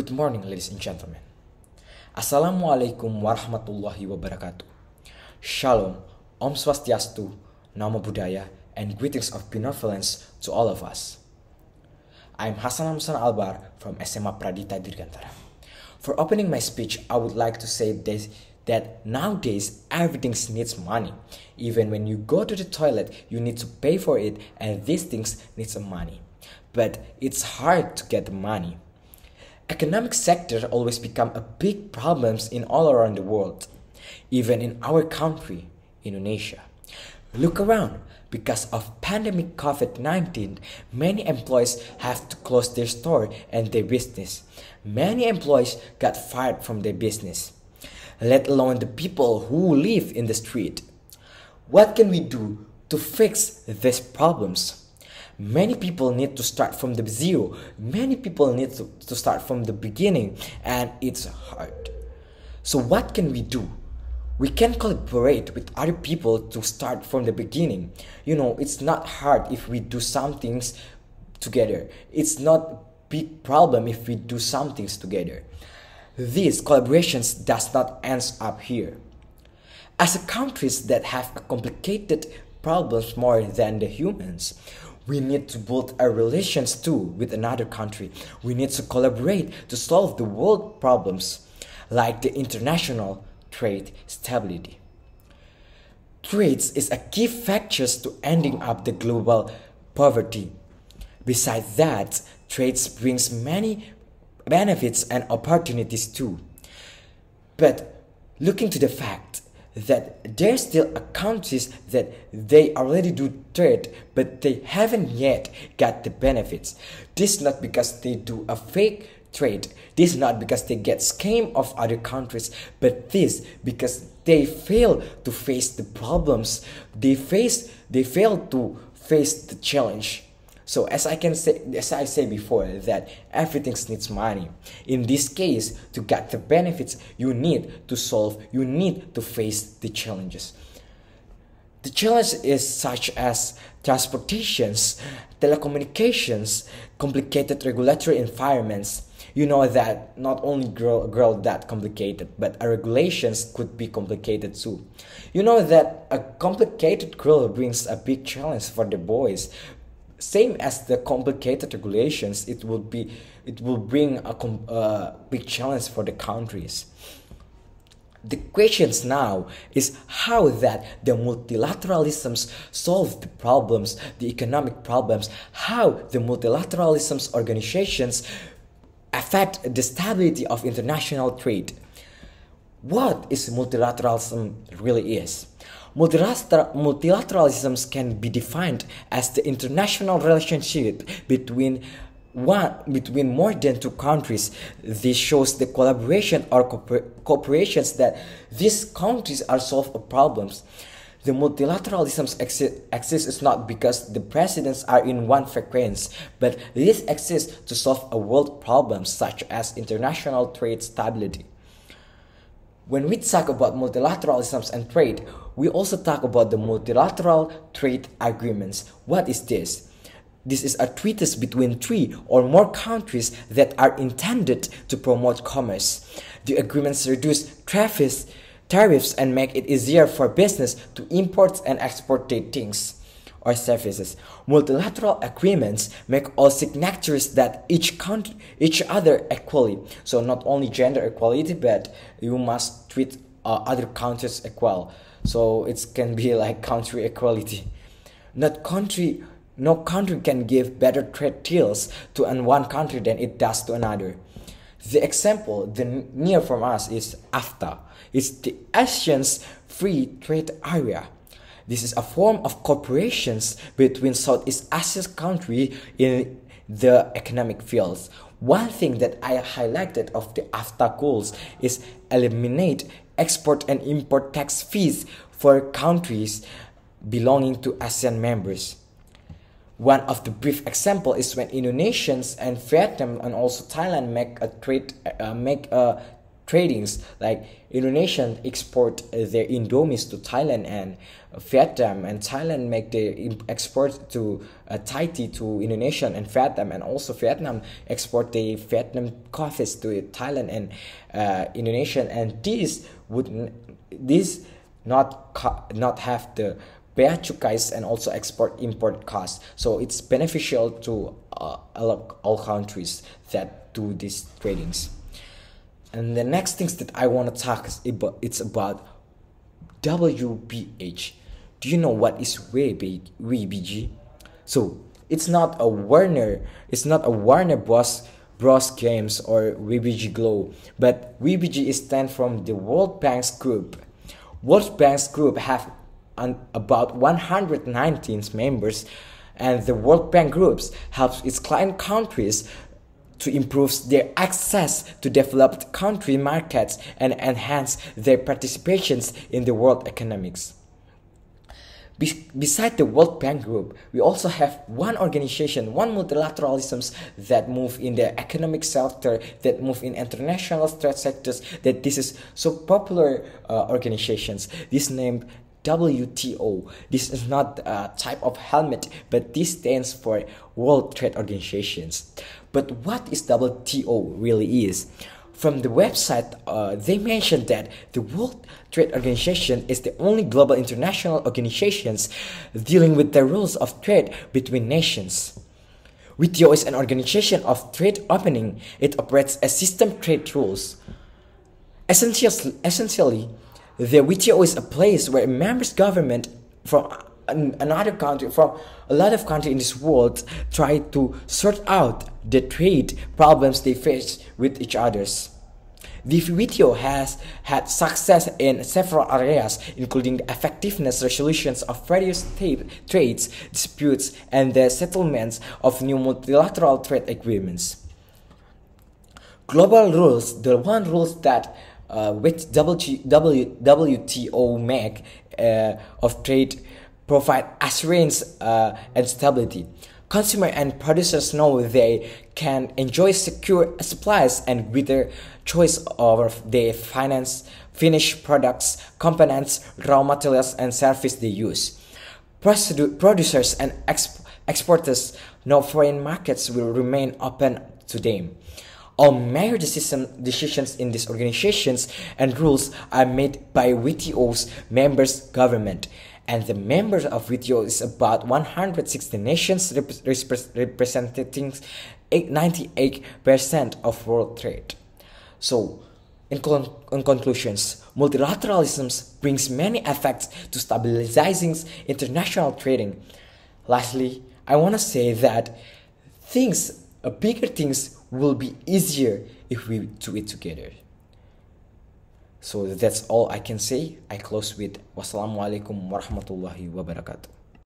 Good morning, ladies and gentlemen. Assalamualaikum warahmatullahi wabarakatuh. Shalom, Om Swastiastu, Namo Buddhaya, and greetings of benevolence to all of us. I'm Hasan Hamsan Albaar from SMA Pradita Dirgantara. For opening my speech, I would like to say this, that nowadays everything needs money. Even when you go to the toilet, you need to pay for it, and these things need some money. But it's hard to get money. Economic sector always become a big problems in all around the world, even in our country, Indonesia. Look around. Because of pandemic COVID-19, many employees have to close their store and their business. Many employees got fired from their business, let alone the people who live in the street. What can we do to fix these problems? Many people need to start from the zero. Many people need to, to start from the beginning, and it's hard. So, what can we do? we can collaborate with other people to start from the beginning you know it's not hard if we do some things together it's not big problem if we do some things together these collaborations does not end up here as countries that have complicated problems more than the humans we need to build our relations too with another country we need to collaborate to solve the world problems like the international trade stability. Trades is a key factor to ending up the global poverty. Besides that, trades brings many benefits and opportunities too. But looking to the fact that there's still countries that they already do trade but they haven't yet got the benefits. This not because they do a fake trade. This is not because they get scam of other countries, but this because they fail to face the problems. They face they fail to face the challenge. So as I can say as I say before that everything needs money. In this case, to get the benefits, you need to solve, you need to face the challenges. The challenge is such as transportations, telecommunications, complicated regulatory environments, you know that not only girl girl that complicated but regulations could be complicated too you know that a complicated girl brings a big challenge for the boys same as the complicated regulations it will be it will bring a uh, big challenge for the countries the questions now is how that the multilateralisms solve the problems, the economic problems, how the multilateralisms organizations affect the stability of international trade. What is multilateralism really is? Multilateralism can be defined as the international relationship between one between more than two countries. This shows the collaboration or cooper- cooperations that these countries are solve problems. The multilateralism exi- exists is not because the presidents are in one frequency, but this exists to solve a world problem such as international trade stability. When we talk about multilateralisms and trade, we also talk about the multilateral trade agreements. What is this? This is a treaty between three or more countries that are intended to promote commerce. The agreements reduce traffic tariffs and make it easier for business to import and export their things or services. Multilateral agreements make all signatories that each country, each other equally. So not only gender equality, but you must treat uh, other countries equal. So it can be like country equality. Not country, no country can give better trade deals to one country than it does to another. The example, the near from us is AFTA. It's the ASEAN's free trade area. This is a form of cooperation between Southeast Asian countries in the economic fields. One thing that I highlighted of the AFTA goals is eliminate export and import tax fees for countries belonging to ASEAN members. One of the brief example is when Indonesians and Vietnam and also Thailand make a trade uh, make a tradings like Indonesian export their Indomies to Thailand and Vietnam and Thailand make the export to uh, Thai tea to Indonesia and Vietnam and also Vietnam export the Vietnam coffees to Thailand and uh, Indonesia. And this would this not not have the bea cukais and also export import costs. So it's beneficial to uh, all, all countries that do these tradings and the next things that I want to talk is about it's about WBG. Do you know what is WBG? So it's not a Warner, it's not a Warner Bros. Bros. Games or WBG Glow, but WBG is stand from the World Bank's Group. World Bank's Group have an, about 119 members, and the World Bank Groups helps its client countries to improve their access to developed country markets and enhance their participations in the world economics. Be- beside the World Bank Group, we also have one organization, one multilateralisms that move in the economic sector, that move in international trade sectors, that this is so popular uh, organizations. This named WTO. This is not a type of helmet, but this stands for World Trade Organizations. But what is WTO really is? From the website, uh, they mentioned that the World Trade Organization is the only global international organizations dealing with the rules of trade between nations. WTO is an organization of trade opening. It operates as system trade rules. Essentially, essentially, the WTO is a place where members government from another country from a lot of countries in this world try to sort out the trade problems they face with each others. The WTO has had success in several areas, including the effectiveness resolutions of various trades disputes and the settlements of new multilateral trade agreements. Global rules, the one rules that uh, which WTO make uh, of trade provide assurance uh, and stability. Consumer and producers know they can enjoy secure supplies and greater choice of their finance, finished products, components, raw materials, and service they use. Producers and exp- exporters know foreign markets will remain open to them. All major decision, decisions in these organizations and rules are made by WTO's members' government and the members of WTO is about 160 nations rep- representing 98% of world trade. So, in, con- in conclusions, multilateralism brings many effects to stabilizing international trading. Lastly, I want to say that things, uh, bigger things, will be easier if we do it together. So that's all I can say. I close with wassalamualaikum warahmatullahi wabarakatuh.